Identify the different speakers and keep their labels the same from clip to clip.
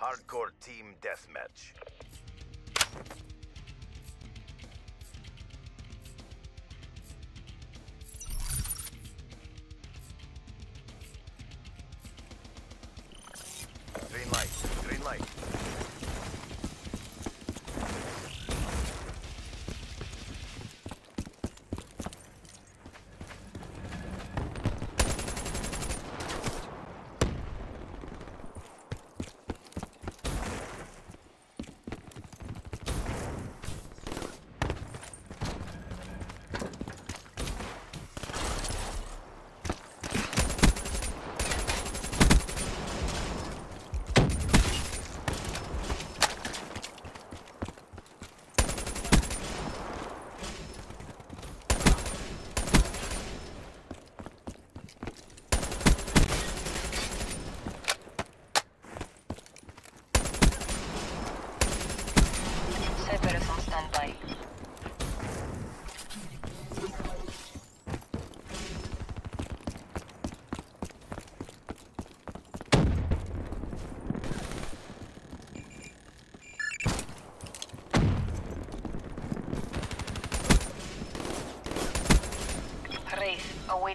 Speaker 1: Hardcore team deathmatch.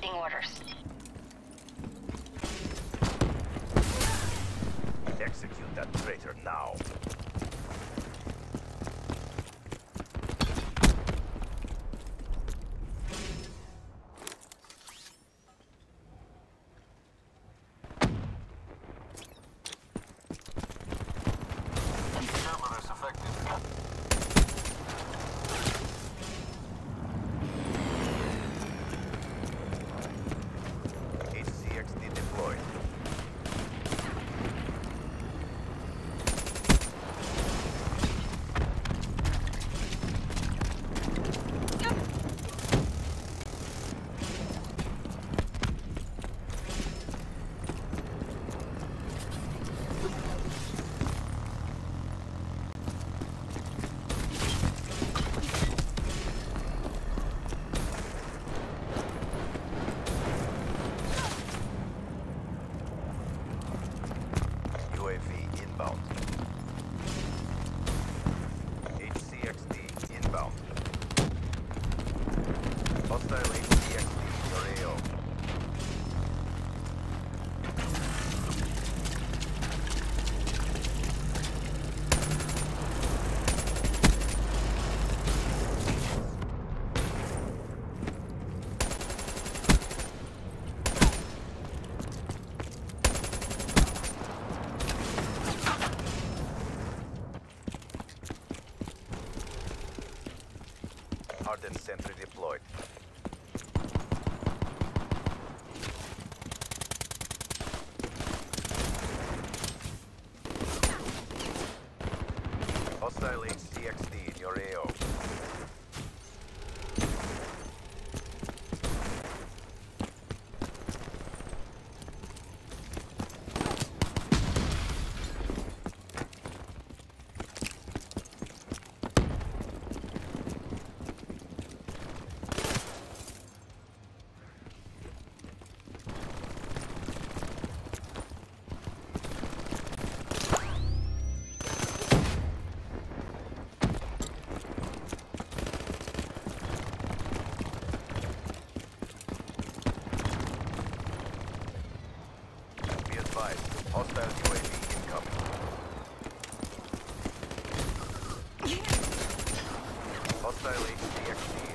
Speaker 2: Awaiting orders.
Speaker 1: Execute that traitor now.
Speaker 3: and
Speaker 1: sentry deployed. Hostile slowly to the XD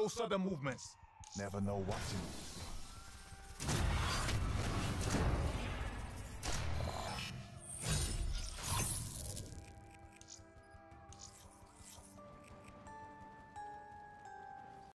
Speaker 4: No sudden movements. Never know what to.